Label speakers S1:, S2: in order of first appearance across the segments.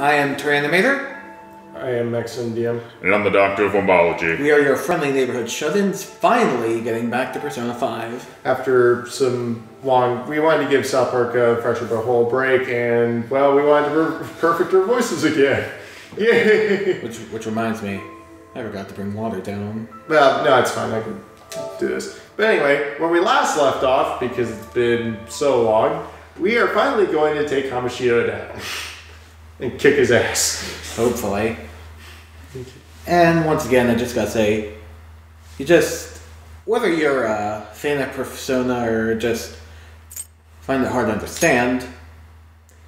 S1: I am Tyrannomator.
S2: I am Maxim DM.
S3: And I'm the Doctor of Wombology.
S1: We are your friendly neighborhood shut-ins, finally getting back to Persona 5.
S2: After some long, we wanted to give South Park a fresher but whole break, and well, we wanted to per- perfect our voices again. Yay!
S1: Which, which reminds me, I forgot to bring water down.
S2: Well, no, it's fine. I can do this. But anyway, where we last left off, because it's been so long, we are finally going to take Hamashito down and kick his ass.
S1: Hopefully. And once again, I just gotta say, you just, whether you're a fan of Persona or just find it hard to understand,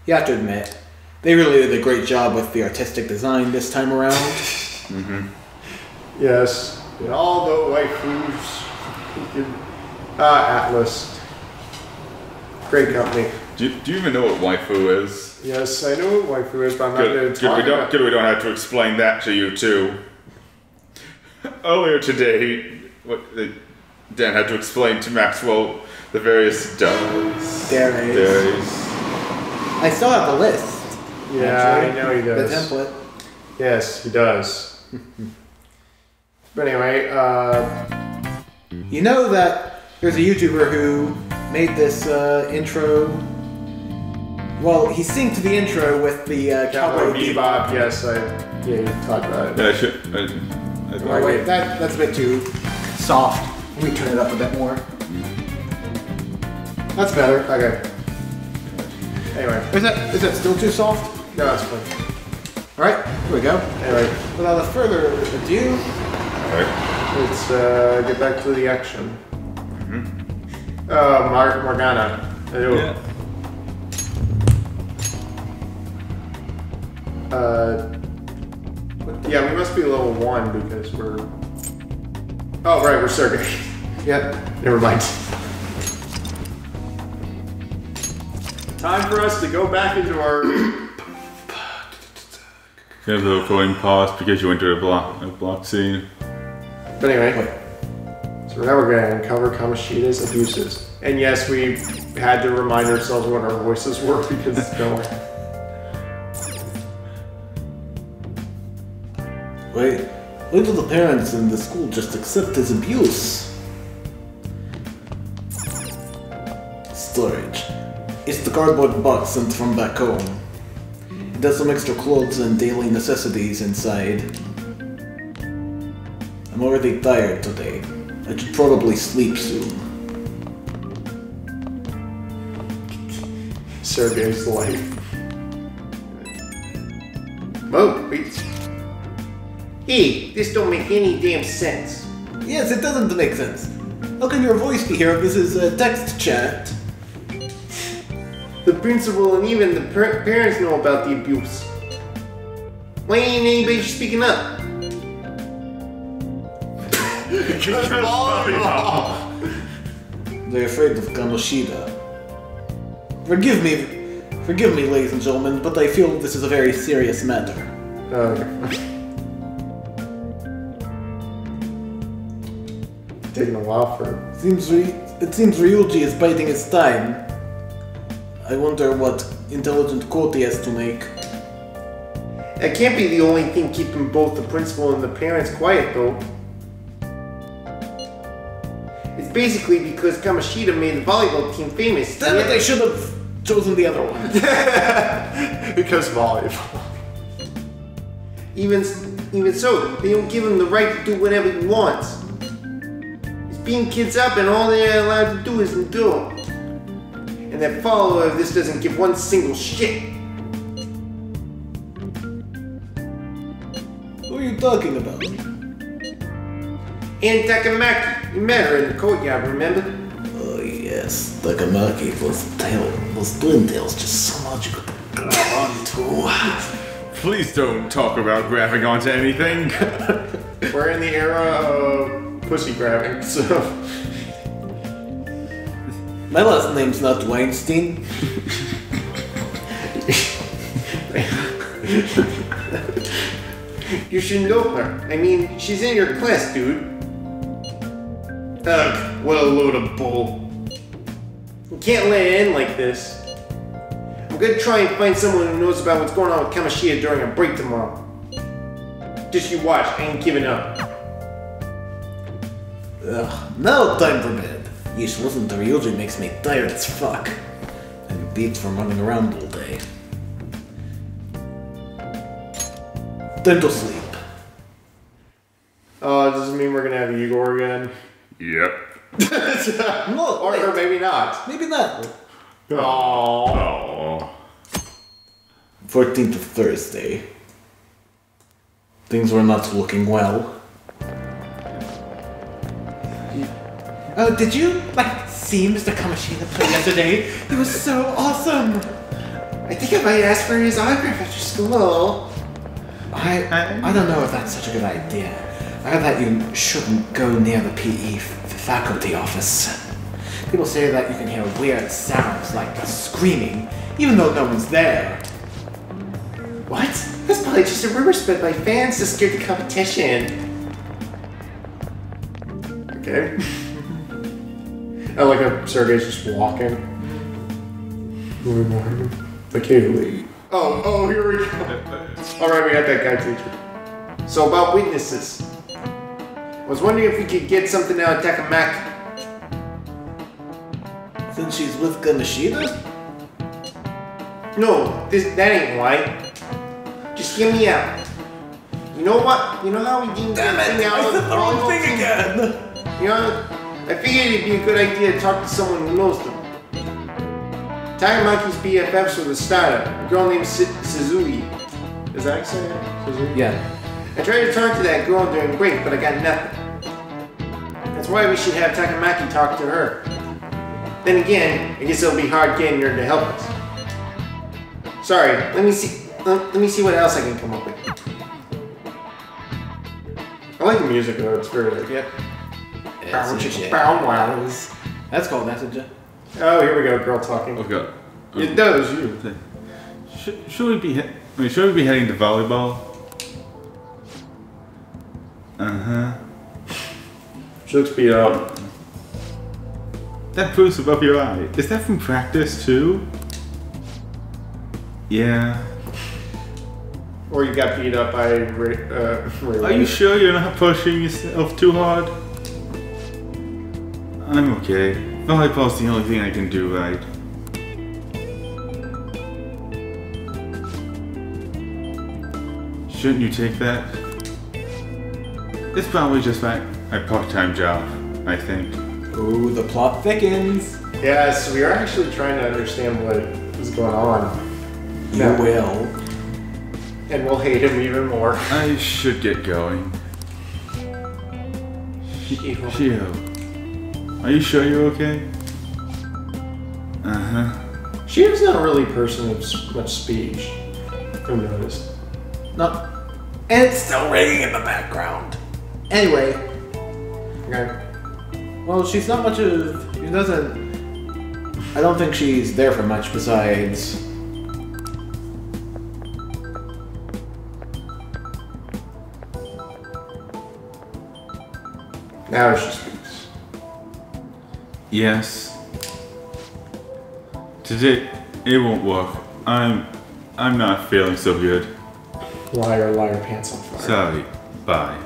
S1: you have to admit, they really did a great job with the artistic design this time around.
S2: Yes, and all the waifus. Uh, Atlus. Great company.
S3: Do you, do you even know what waifu is?
S2: Yes, I know what waifu is, but I'm not going
S3: Good,
S2: to
S3: good,
S2: talk
S3: we don't,
S2: about
S3: good we don't have to explain that to you too. Earlier today, what, uh, Dan had to explain to Maxwell the various does.
S1: There it is. I still have the list.
S2: Yeah,
S1: actually.
S2: I know he does.
S1: The template.
S2: Yes, he does. but anyway, uh,
S1: You know that there's a YouTuber who made this uh, intro. Well, he synced the intro with the uh,
S2: Cowboy
S1: Cowboy
S2: Bebop, yes, I, yeah, you talked about it.
S3: I should. I, I,
S1: Oh, wait, that, that's a bit too soft. Let me turn it up a bit more.
S2: That's better. Okay. Anyway,
S1: Is that is that still too soft?
S2: no, that's fine.
S1: All right, here we go.
S2: Anyway,
S1: Without further ado,
S3: Alright.
S2: let's uh, get back to the action. Uh, Mar- Morgana. Hello.
S3: Yeah.
S2: Uh, yeah, we must be level one because we're. Oh, right, we're Sergey. yep, never mind. Time for us to go back into our.
S3: You have the recording paused because you went to a block, a block scene.
S2: But anyway, so now we're going to uncover Kamoshida's abuses. And yes, we had to remind ourselves what our voices were because it's
S1: wait, wait till the parents in the school just accept his abuse. Storage. It's the cardboard box sent from back home. It has some extra clothes and daily necessities inside. I'm already tired today. I should probably sleep soon.
S2: Sergey's life. Whoa, wait. Hey, this don't make any damn sense.
S1: Yes, it doesn't make sense. How can your voice be here if this is a text chat?
S2: The principal and even the par- parents know about the abuse. Why ain't anybody speaking up?
S1: They're afraid of Kamoshida. Forgive me, forgive me, ladies and gentlemen, but I feel this is a very serious matter.
S2: Okay. Oh. Taking a while for.
S1: Seems Ry- it seems Ryuji is biding his time. I wonder what intelligent quote he has to make.
S2: That can't be the only thing keeping both the principal and the parents quiet, though. It's basically because Kamoshida made the volleyball team famous.
S1: Damn it! I should have chosen the other one.
S2: because volleyball. Even even so, they don't give him the right to do whatever he wants. He's beating kids up, and all they're allowed to do is endure. And that follower of this doesn't give one single shit.
S1: Who are you talking about?
S2: And Takamaki, you met her in the courtyard, remember?
S1: Oh yes, Takamaki was tail was twin tails just so much you could grab onto.
S3: Please don't talk about grabbing onto anything.
S2: We're in the era of pussy grabbing, so.
S1: My last name's not Weinstein.
S2: You should know her. I mean, she's in your class, dude. Ugh, what a load of bull. You can't let it end like this. I'm gonna try and find someone who knows about what's going on with Kamoshida during a break tomorrow. Just you watch, I ain't giving up.
S1: Ugh, no time for bed. Yeesh, listen to Ryuji makes me tired as fuck. And beats from running around all day. Time to sleep.
S2: Oh, does this mean we're gonna have Igor again?
S3: Yep.
S1: No,
S2: Or, or maybe not.
S1: maybe not.
S2: Oh.
S1: 14th of Thursday. Things were not looking well. Oh, did you like see Mr. Kamashita play yesterday? It was so awesome.
S2: I think I might ask for his autograph after school.
S1: I I don't know if that's such a good idea. I heard that you shouldn't go near the PE faculty office. People say that you can hear weird sounds like screaming, even though no one's there.
S2: What? That's probably just a rumor spread by fans to scare the competition. Okay. I like how Sergey's just walking. Good morning. The Kaylee. Oh, oh, here we go. Alright, we got that guy teacher. So about witnesses. I was wondering if we could get something out of Takamaki.
S1: Since she's with Kanashida?
S2: No, this that ain't why. Just hear me out. You know what? You know how we didn't get anything out of the wrong thing
S1: again!
S2: You know, I figured it'd be a good idea to talk to someone who knows them. Takamaki's BFFs with a startup, a girl named Si- Suzuki. Is that it? Suzuki?
S1: Yeah.
S2: I tried to talk to that girl during break, but I got nothing. That's why we should have Takamaki talk to her. Then again, I guess it'll be hard getting her to help us. Sorry, let me see. Let, let me see what else I can come up with. I like the music though; it's very good.
S1: Yep.
S2: Bow wows.
S1: That's called Messenger.
S2: Oh, here we go, girl talking.
S3: Oh god.
S2: It does you.
S3: Should, should we be he- wait, should we be heading to volleyball? Uh huh.
S2: She looks beat up.
S3: That bruise above your eye. Is that from practice too? Yeah.
S2: Or you got beat up by Uh,
S3: Are you sure you're not pushing yourself too hard? I'm okay. Volleyball's the only thing I can do right. Shouldn't you take that? It's probably just my, my part-time job, I think.
S1: Ooh, the plot thickens.
S2: Yes, we are actually trying to understand what is going on.
S1: You
S2: No.
S1: will.
S2: And we'll hate him even more.
S3: I should get going. Shiho, are you sure you're okay? Uh-huh.
S2: Shiv's not really a person with s- much speech. I've noticed.
S1: No. And it's still ringing in the background. Anyway,
S2: Okay.
S1: well, she's not much of. She doesn't. I don't think she's there for much besides.
S2: Now she speaks.
S3: Yes. Today, it won't work. I'm, I'm not feeling so good.
S2: Liar, liar, pants on fire.
S3: Sorry. Bye.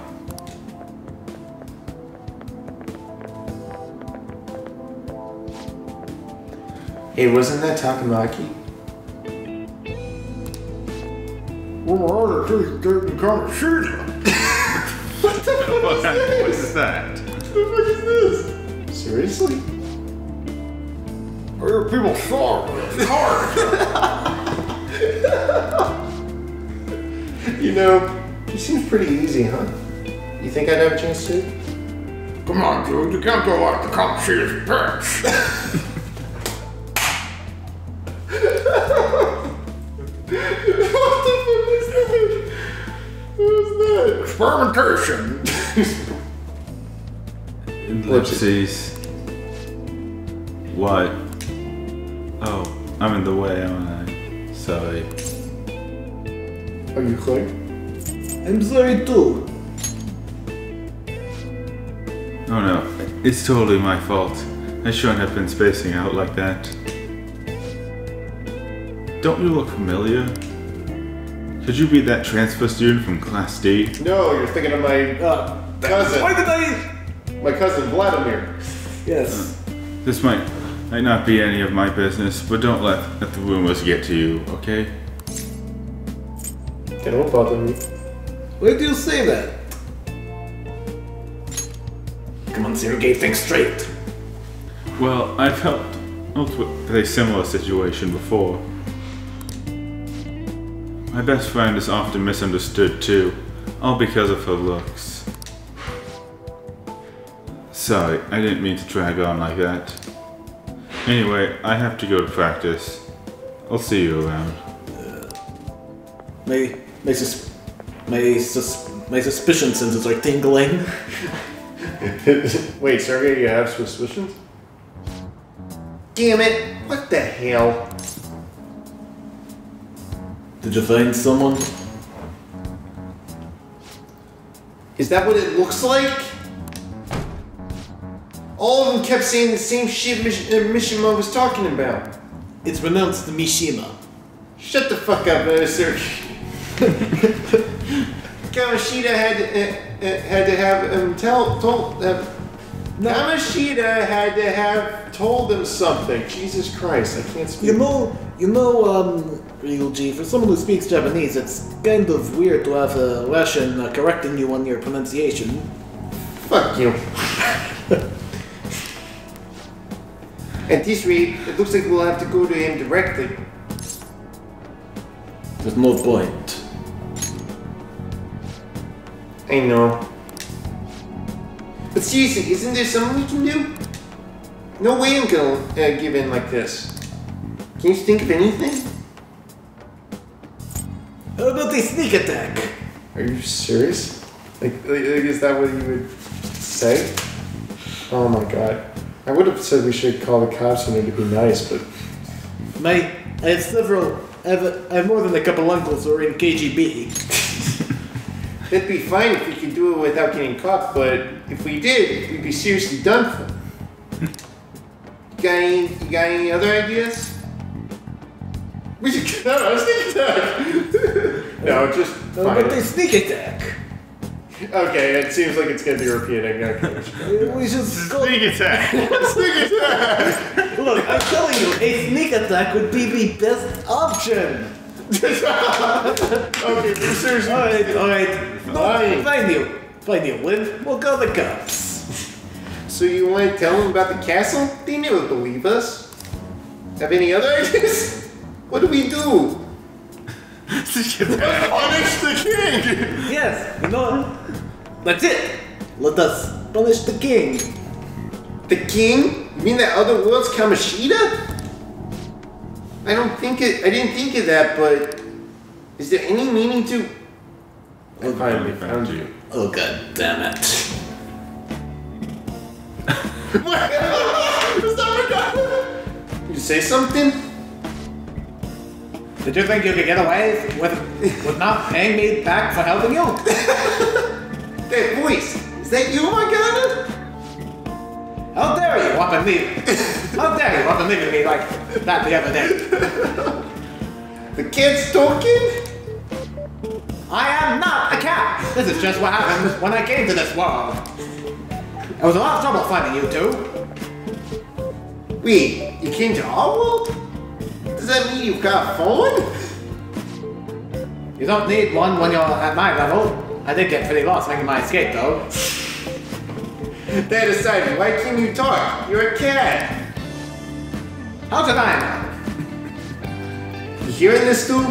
S2: Hey, wasn't that Takamaki?
S3: what is that?
S2: What is this? Seriously?
S1: I hear People saw
S2: You know, he seems pretty easy, huh? You think I'd have a chance to?
S1: Come on, dude, you can't go like the Kamoshida's bitch.
S2: what the fuck was that? What was
S1: Experimentation.
S3: Ellipses. What? Oh, I'm in the way, aren't I? Sorry.
S2: Are you clear?
S1: I'm sorry too.
S3: Oh no, it's totally my fault. I shouldn't have been spacing out like that. don't you look familiar? Could you be that transfer student from Class D?
S2: No, you're thinking of my
S1: Uh,
S2: cousin.
S1: why did I?
S2: My cousin Vladimir.
S1: Yes.
S3: This might might not be any of my business, but don't let, let the rumors get to you, okay?
S2: Don't bother me.
S1: Why do you say that? Come on, Sergey, think straight.
S3: Well, I've helped, helped with a similar situation before. My best friend is often misunderstood too, all because of her looks. Sorry, I didn't mean to drag on like that. Anyway, I have to go to practice. I'll see you around.
S1: My my sus my sus my suspicion senses are tingling.
S2: Wait, Sergey, you have suspicions? Damn it! What the hell?
S1: Did you find someone?
S2: Is that what it looks like? All of them kept saying the same shit Mish- uh, Mishima was talking about.
S1: It's pronounced Mishima.
S2: Shut the fuck up, uh, Sergey. Kamashita had uh, uh, had to have um, tell told uh, Kamashita had to have told them something. Jesus Christ, I can't speak.
S1: You know, you know, um, Ryuji, for someone who speaks Japanese, it's kind of weird to have a Russian uh, correcting you on your pronunciation.
S2: Fuck you. At this rate, it looks like we'll have to go to him directly.
S1: There's no point.
S2: I know. But seriously, isn't there something we can do? No way I'm gonna uh, give in like this. Can you think of anything?
S1: How about the sneak attack?
S2: Are you serious? Like, like, is that what you would say? Oh my god. I would have said we should call the cops on her to be nice, but
S1: My, I have several, I have, I have more than a couple uncles who are in KGB.
S2: that'd be fine if we could do it without getting caught, but if we did, we'd be seriously done for. You got any, you got any other ideas? We should no, I was thinking that. no, just
S1: How about the
S2: fine.
S1: sneak attack?
S2: Okay, it seems like it's gonna be repeating. Okay.
S1: We should go.
S3: Sneak attack!
S1: Look, I'm telling you, a sneak attack would be the best option.
S2: okay, but seriously.
S1: Alright, alright.
S2: Fine.
S1: Fine you. Fine you, Lynn. We'll call the cops.
S2: So you want to tell them about the castle? They never believe us. Have any other ideas? What do we do? Punish the king!
S1: Yes, you know what? That's it. Let us punish the king.
S2: The king? You mean that other world's Kamashita? I don't think it. I didn't think of that, but is there any meaning to? I finally found you.
S1: Oh god damn it.
S2: You say something?
S1: Did you think you could get away with, with not paying me back for helping you?
S2: That voice. Is that you, my god?
S1: How dare you up and leave? How dare you up and leave me like that the other day?
S2: The cat's talking?
S1: I am not a cat. This is just what happened when I came to this world. I was a lot of trouble finding you two.
S2: Wait, you came to our world? Does that mean you've got a phone?
S1: You don't need one when you're at my level. I did get pretty lost making my escape though.
S2: That aside, why can't you talk? You're a cat.
S1: How did I know?
S2: You hearing this, dude?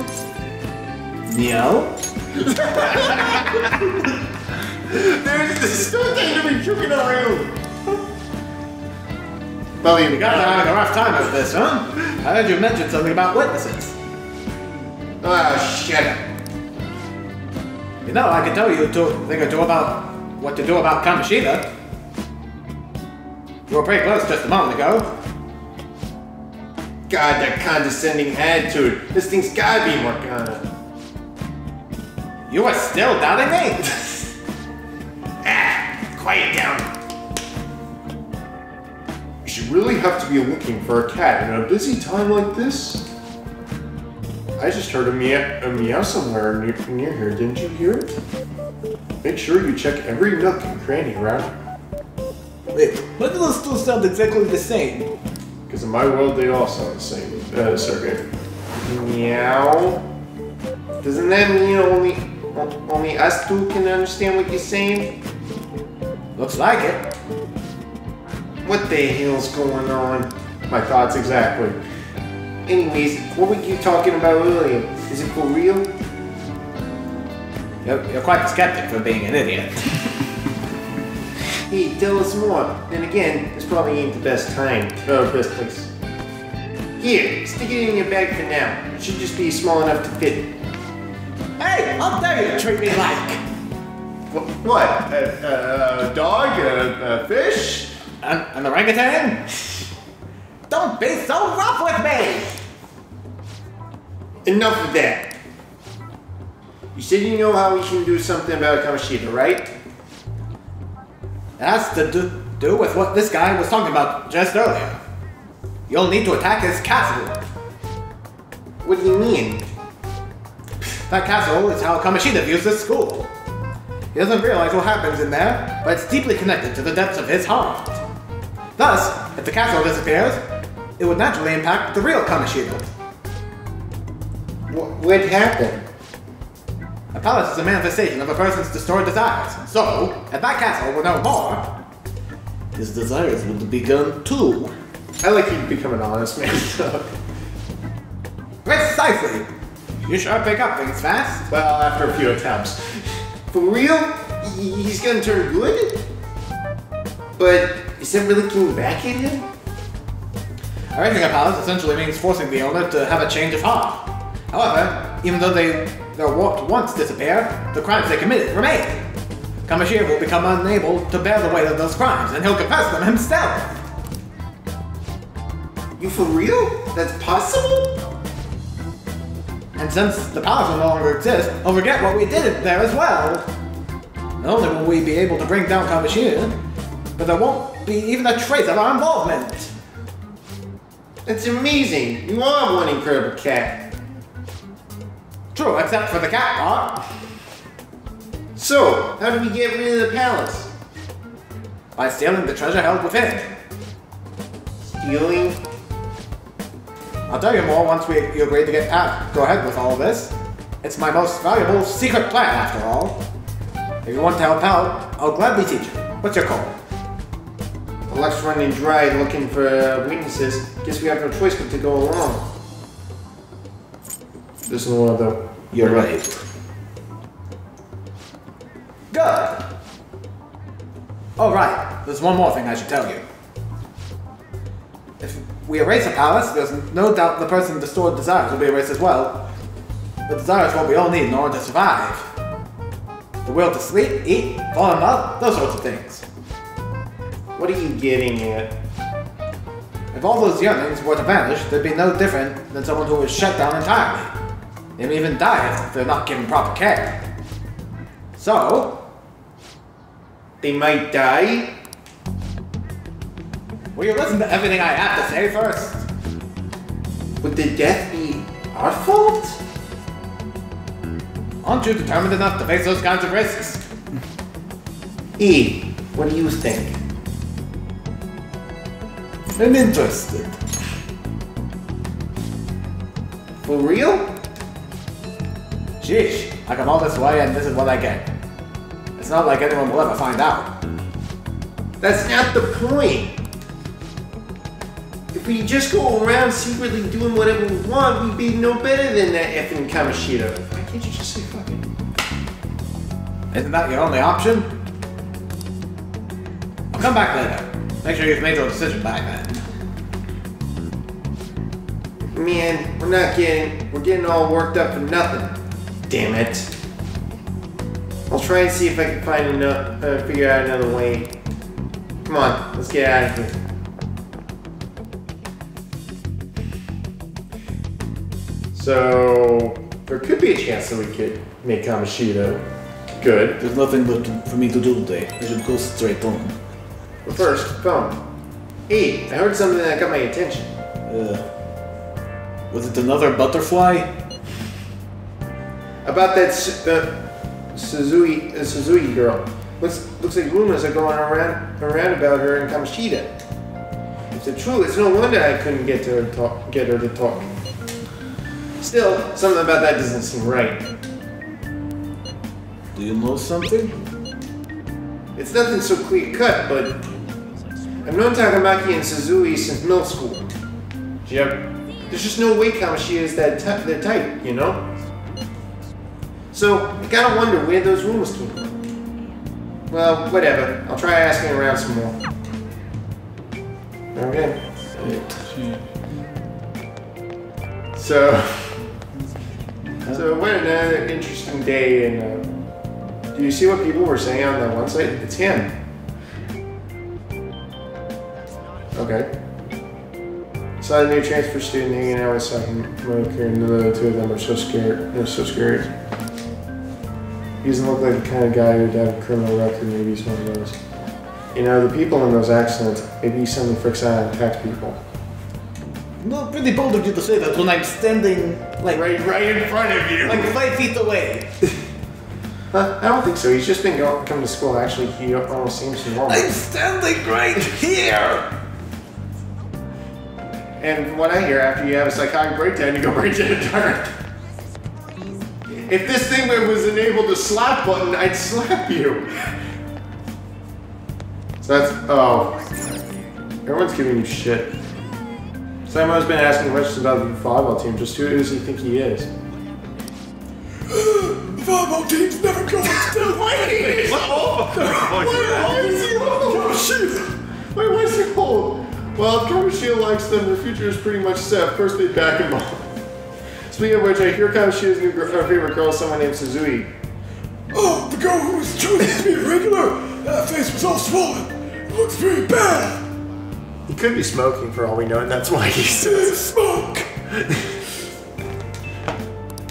S1: Meow?
S2: There's this still going to be joking around. Believe
S1: You guys are having a rough time with this, huh? I heard you mention something about witnesses.
S2: Shut up.
S1: You know, I can tell you a thing or two about what to do about Kamashita. You were pretty close just a moment ago.
S2: God, that condescending attitude. This thing's gotta be Morgana.
S1: You are still doubting me?
S2: Ah, quiet down. You should really have to be looking for a cat in a busy time like this. I just heard a meow, a meow somewhere near, near here. Didn't you hear it? Make sure you check every nook and cranny around.
S1: Wait, why do those two sound exactly the same?
S2: Because in my world, they all sound the same, uh, Sergey. Meow. Doesn't that mean only only us two can understand what you're saying?
S1: Looks like it.
S2: What the hell's going on? My thoughts exactly. Anyways, what were you talking about earlier? Is it for real?
S1: You're, you're quite a skeptic for being an idiot.
S2: Hey, tell us more. Then again, this probably ain't the best time. Uh, best place. Here, stick it in your bag for now. It should just be small enough to fit.
S1: Hey, how dare you treat me like
S2: Wh- What? A, a dog? A, a fish?
S1: An, an orangutan? Don't be so rough with me!
S2: Enough of that. You said you know how we can do something about Kamashita, right?
S1: It has to do, do with what this guy was talking about just earlier. You'll need to attack his castle.
S2: What do you mean?
S1: That castle is how Kamashita views this school. He doesn't realize what happens in there, but it's deeply connected to the depths of his heart. Thus, if the castle disappears, it would naturally impact the real Kamashita.
S2: What, what happened?
S1: A palace is a manifestation of a person's destroyed desires. So, if that castle were no more, his desires would be gone too.
S2: I like you becoming an honest, man.
S1: Precisely! You sure pick up things fast.
S2: well, after a few attempts. For real? He's gonna turn good? But is that really coming back at him?
S1: Erasing a palace essentially means forcing the owner to have a change of heart. However, even though they their warped once disappear, the crimes they committed remain. Kamashir will become unable to bear the weight of those crimes, and he'll confess them himself.
S2: You for real? That's possible?
S1: And since the palace will no longer exist, he'll forget what we did there as well. Not only will we be able to bring down Kamashir, but there won't be even a trace of our involvement.
S2: That's amazing. You are one incredible cat.
S1: True, except for the cat part.
S2: So, how do we get rid of the palace?
S1: By stealing the treasure held within.
S2: Stealing?
S1: I'll tell you more once we you agree to get out. Go ahead with all of this. It's my most valuable secret plan, after all. If you want to help out, I'll gladly teach you. What's your call?
S2: The luck's running dry looking for witnesses. Guess we have no choice but to go along. This is one of other.
S1: You're right. Good. Oh, right. There's one more thing I should tell you. If we erase a palace, there's no doubt the person destroyed desires will be erased as well. But desires are what we all need in order to survive. The will to sleep, eat, fall in love, those sorts of things.
S2: What are you getting at?
S1: If all those yearnings were to vanish, they'd be no different than someone who is shut down entirely. They may even die if they're not given proper care. So,
S2: They might die?
S1: will you listen to everything I have to say first?
S2: Would the death be our fault?
S1: Aren't you determined enough to face those kinds of risks?
S2: E, what do you think?
S1: I'm interested.
S2: For real?
S1: Sheesh, I come all this way and this is what I get. It's not like anyone will ever find out.
S2: That's not the point. If we just go around secretly doing whatever we want, we'd be no better than that effing Kamashita. Why can't you just say fuck it?
S1: Isn't that your only option? I'll come back later. Make sure you've made your decision by then.
S2: Man, we're not getting, we're getting all worked up for nothing. Damn it. I'll try and see if I can find enough, uh, figure out another way. Come on, let's get out of here. So, there could be a chance that we could make Kamashita good.
S1: There's nothing but for me to do today. I should go straight home.
S2: But first, phone. Hey, I heard something that got my attention.
S1: Uh, was it another butterfly?
S2: about that uh, Suzuki uh, Suzuki girl. Looks looks like rumors are going around around about her in Kamoshida. If they're true, it's no wonder I couldn't get to her to talk, get her to talk. Still, something about that doesn't seem right.
S1: Do you know something?
S2: It's nothing so clear cut, but I've known Takamaki and Suzui since middle school. Yep. There's just no way Kamoshida is that their type, you know? So, I gotta wonder where those rumors came from. Well, whatever. I'll try asking around some more. Okay. So, so what another interesting day and uh, do you see what people were saying on that one site? It's him. Okay. Saw a new transfer student hanging out with Sakamoto and the two of them are so scared. They're so scared. He doesn't look like the kind of guy who'd have a criminal record. Maybe he's one of those. You know, the people in those accidents, maybe he suddenly freaks out and attacks people.
S1: No, pretty bold of you to say that when I'm standing like
S2: Right, right in front of you.
S1: like five feet away.
S2: Huh? I don't think so. He's just been going, coming to school. Actually, he almost seems normal.
S1: I'm standing right here.
S2: And from what I hear, after you have a psychotic breakdown, you go right to the turn. If this thing was enabled to slap button, I'd slap you. So that's oh, everyone's giving you shit. Simon's been asking questions about the volleyball team. Just who does he think he is?
S1: Volleyball teams never go to
S2: Wait, why is he old? Wait, oh, why is he old? Well, if Kamoshida likes them, their future is pretty much set. First, course, they back him up. Speaking of which, I hear Kamoshida's new gr- uh, favorite girl is someone named Suzui.
S4: Oh, the girl who was chosen to be a regular? That face was all swollen. It looks very bad.
S2: He could be smoking for all we know, and that's why he's.
S4: There's smoke.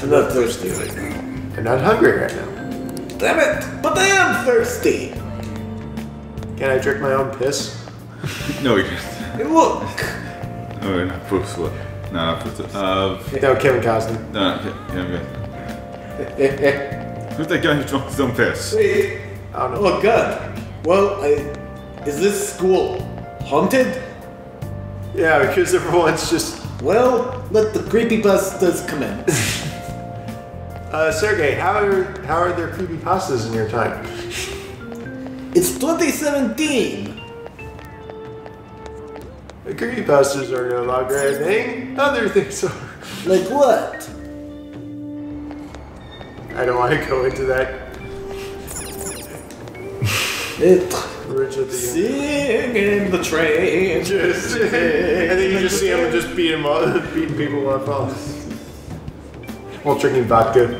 S1: I'm not thirsty right now.
S2: I'm not hungry right now.
S1: Damn it! But I am thirsty.
S2: Can I drink my own piss?
S3: No, you
S1: Hey, look.
S3: Oh, not Bruce. What? No, not Bruce. Uh,
S2: No, Kevin Costner.
S3: no, okay, yeah, I'm. Who's that guy who drunk his own piss?
S2: I don't know.
S1: Oh God. Well, I. Is this school haunted?
S2: Yeah, because everyone's just.
S1: Well, let the creepy creepypastas commence.
S2: Uh, Sergey, how are how are there creepy pastas in your time?
S1: it's 2017.
S2: The creepy pastas are no longer a thing. Other things are.
S1: Like what?
S2: I don't want to go into that.
S1: It.
S2: Rich at the end.
S1: Sing in the train.
S2: Just, and then you just see him just beat him up, beating people up off. While drinking vodka.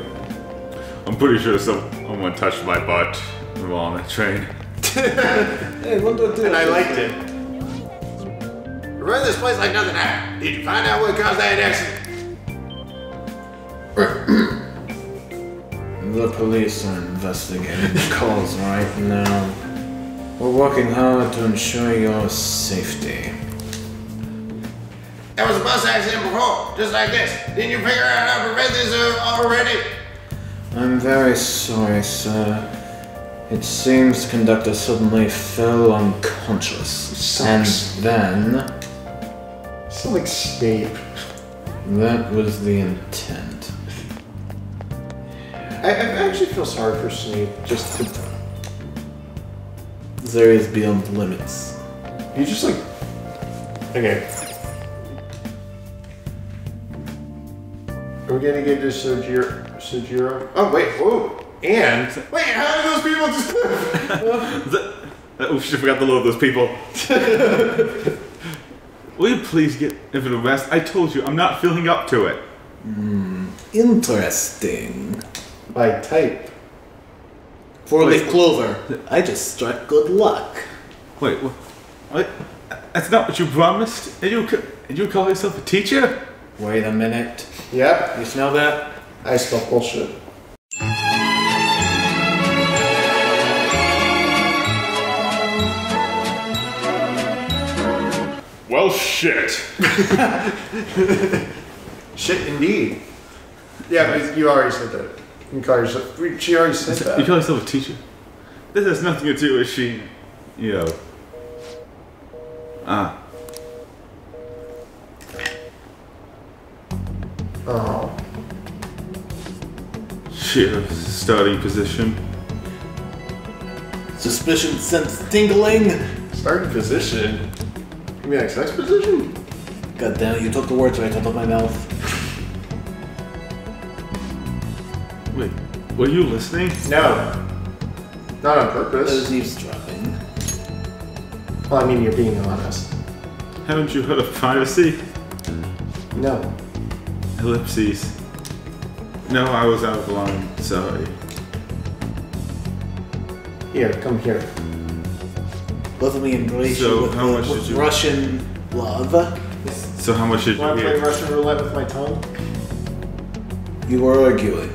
S3: I'm pretty sure someone touched my butt while on that train.
S1: Hey, what do I do?
S2: And I liked it. Run this place like nothing happened. Did you find out what caused that accident?
S1: The police are investigating the calls right now. We're working hard to ensure your safety.
S2: There was a bus accident before, just like this. Didn't you figure out how to prevent this uh, already?
S1: I'm very sorry, sir. It seems the conductor suddenly fell unconscious.
S2: Sucks.
S1: And then,
S2: Sound like Snape.
S1: that was the intent.
S2: I, I actually feel sorry for Snape. Just to,
S1: is beyond limits.
S2: he just like. Okay. Are we gonna get to Sojiro? Sojiro? Oh wait, whoa. And wait, how did those people just?
S3: That, oh, shit, I forgot to load those people. Will you please get into the rest? I told you, I'm not feeling up to it.
S1: Hmm, interesting.
S2: By type.
S1: Four leaf clover. I just struck good luck.
S3: Wait, what? what? That's not what you promised? And you, ca- and you call yourself a teacher?
S1: Wait a minute.
S2: Yep.
S1: You smell that?
S2: I smell bullshit.
S3: Well, shit.
S2: Shit, indeed. Yeah, but you already said that. You call yourself. She already said
S3: You
S2: that.
S3: call yourself a teacher? This has nothing to do with she, you know. Ah,
S2: Oh.
S3: she starting position.
S1: Suspicion sense tingling.
S2: Starting position. You mean like sex position?
S1: God damn it, you took the words right out of my mouth.
S3: Wait, were you listening?
S2: No. Not on
S1: That
S2: purpose.
S1: was eavesdropping.
S2: Well, I mean, you're being honest.
S3: Haven't you heard of piracy?
S2: No.
S3: Ellipses. No, I was out of line. Sorry.
S2: Here, come here.
S1: Let me embrace
S3: So,
S1: you with,
S3: how much
S1: with
S3: did you-
S1: Russian love.
S3: So how much did you
S2: Want to play? Russian roulette with my tongue?
S1: You were arguing.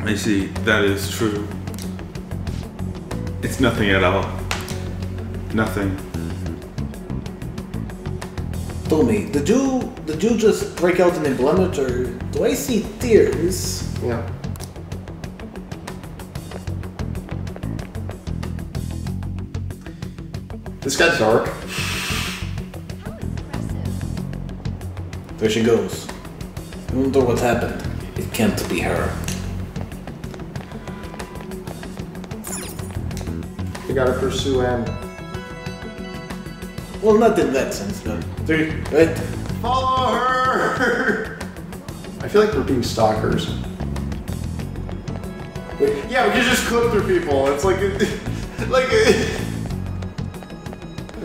S3: I see. That is true. It's nothing at all. Nothing.
S1: Tell me, did you did you just break out in a blemish or do I see tears?
S2: Yeah. This got dark.
S1: There she goes. I wonder what happened. It can't be her.
S2: We gotta pursue Ann.
S1: Well, not in that sense, but there, right?
S2: Follow her! I feel like we're being stalkers.
S1: Wait,
S2: Yeah, we can just clip through people. It's like, like,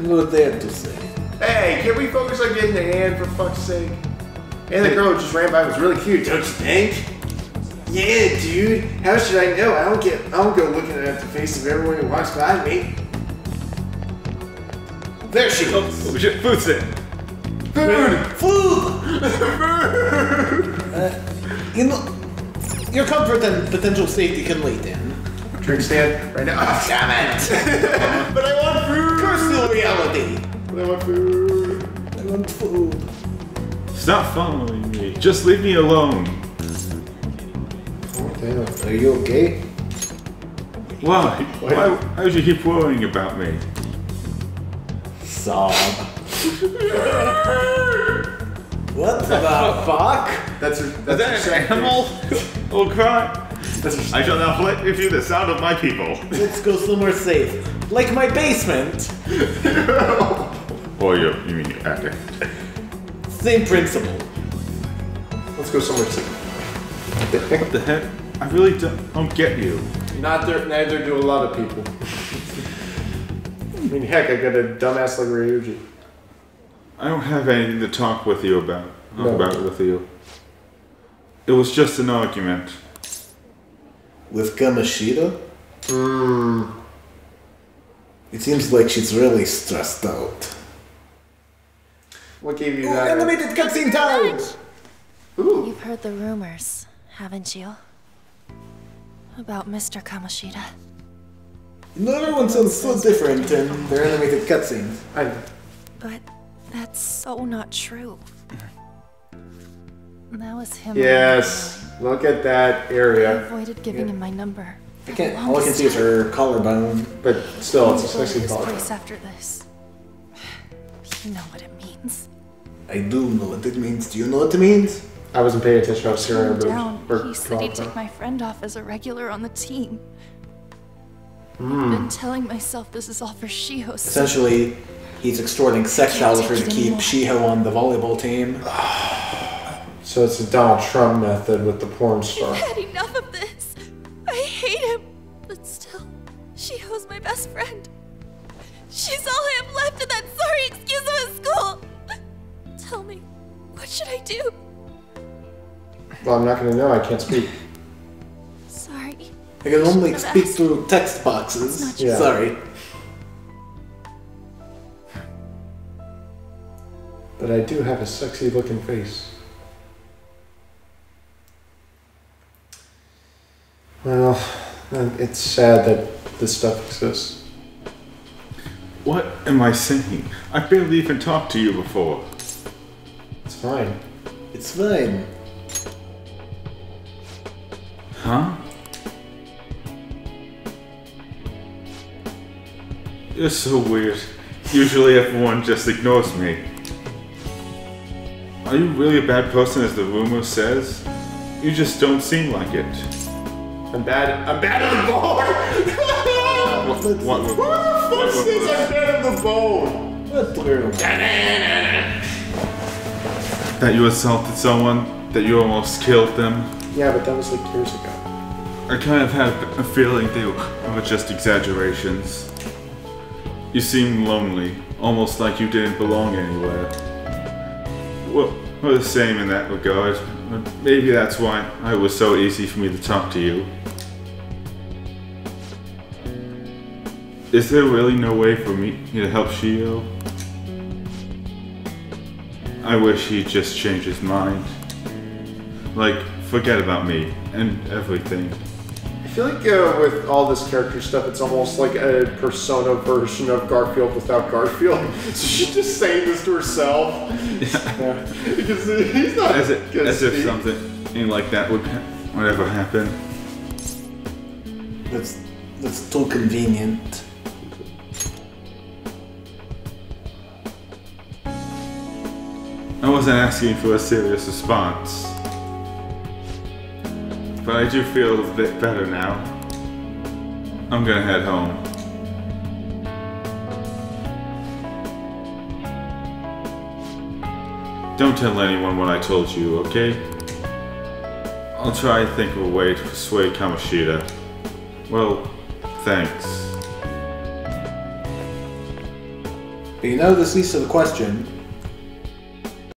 S1: and what they had to say.
S2: hey, can we focus on getting the hand for fuck's sake? And the girl who just ran by was really cute, don't you think? Yeah, dude. How should I know? I don't get. I don't go looking at the face of everyone who walks by me.
S1: There she goes.
S3: Oh shit, food's in.
S2: Food.
S1: Food. Uh, you know, your comfort and potential safety can wait in.
S2: Drink stand right now. Ah,
S1: Damn it!
S2: but I want food.
S1: Personal reality.
S2: But I want food.
S1: I want food.
S3: Stop following me. Just leave me alone.
S2: Oh.
S1: Are you okay?
S3: Why? Why? Why would you keep worrying about me?
S1: Sob. what the fuck?
S2: That's her.
S3: Is
S2: That's her
S3: that an
S2: sad
S3: animal? will cry.
S2: face. That's her.
S3: I shall now flip with you the sound of my people.
S1: Let's go somewhere safe. Like my basement.
S3: Or you, you mean your attic.
S1: Same principle.
S2: Let's go somewhere safe.
S3: What the heck? I really don't, don't get you.
S2: Not there. Neither do a lot of people. I mean, heck, I got a dumbass like Ryuji.
S3: I don't have anything to talk with you about. Talk
S2: No.
S3: about with you. It was just an argument.
S1: With Kamashita?
S2: Hmm.
S1: It seems like she's really stressed out.
S2: What gave you
S1: Oh,
S2: that?
S1: animated cutscene times!
S2: Ooh.
S5: You've heard the rumors, haven't you? About Mr. Kamoshida.
S1: You know, everyone sounds so different in their animated cutscenes.
S2: I,
S5: But that's so not true. That was him.
S2: yes. Look at that area.
S5: I avoided giving him my number.
S1: I can't, all I can see is her collarbone.
S2: But still, it's a
S5: Go to
S2: sexy
S5: this
S2: collar.
S5: place after this. You know what it means.
S1: I do know what it means. Do you know what it means?
S2: I wasn't paying attention. I was hearing her
S5: Calm
S2: boobs.
S5: down. He said he'd take my friend off as a regular on the team.
S2: Hmm.
S5: I've been telling myself this is all for Shiho.
S1: Essentially, he's extorting sex
S5: Can't
S1: dollars her to keep
S5: anymore.
S1: Shiho on the volleyball team.
S2: So it's the Donald Trump method with the porn star.
S5: I've had enough of this. Friend. She's all I have left in that sorry excuse of a school. Tell me, what should I do?
S2: Well, I'm not gonna know. I can't speak.
S5: Sorry.
S1: I can only
S5: Should've
S1: speak
S5: asked.
S1: through text boxes.
S5: not
S2: your
S1: Sorry.
S2: But I do have a sexy looking face. Well, it's sad that this stuff exists.
S3: What am I saying? I barely even talked to you before.
S2: It's fine.
S1: It's fine.
S3: Huh? You're so weird. Usually everyone just ignores me. Are you really a bad person as the rumor says? You just don't seem like it.
S2: I'm bad. I'm bad at the bone.
S3: What? what,
S2: Who the fuck says I'm bad at the bone?
S1: What little
S3: That you assaulted someone? That you almost killed them?
S2: Yeah, but that was like years ago.
S3: I kind of had a feeling they were just exaggerations. You seem lonely, almost like you didn't belong anywhere. Well, we're the same in that regard. Maybe that's why it was so easy for me to talk to you. Is there really no way for me to help Shiho? I wish he'd just change his mind. Like, forget about me and everything.
S2: I feel like uh, with all this character stuff, it's almost like a persona version of Garfield without Garfield. so she's just saying this to herself. Yeah. because he's not
S3: As, it,
S2: gonna
S3: as if
S2: speak.
S3: something like that would, would ever happen.
S1: That's that's too convenient.
S3: Wasn't asking for a serious response. But I do feel a bit better now. I'm gonna head home. Don't tell anyone what I told you, okay? I'll try to think of a way to persuade Kamoshida. Well, thanks.
S1: You know, this leads to the question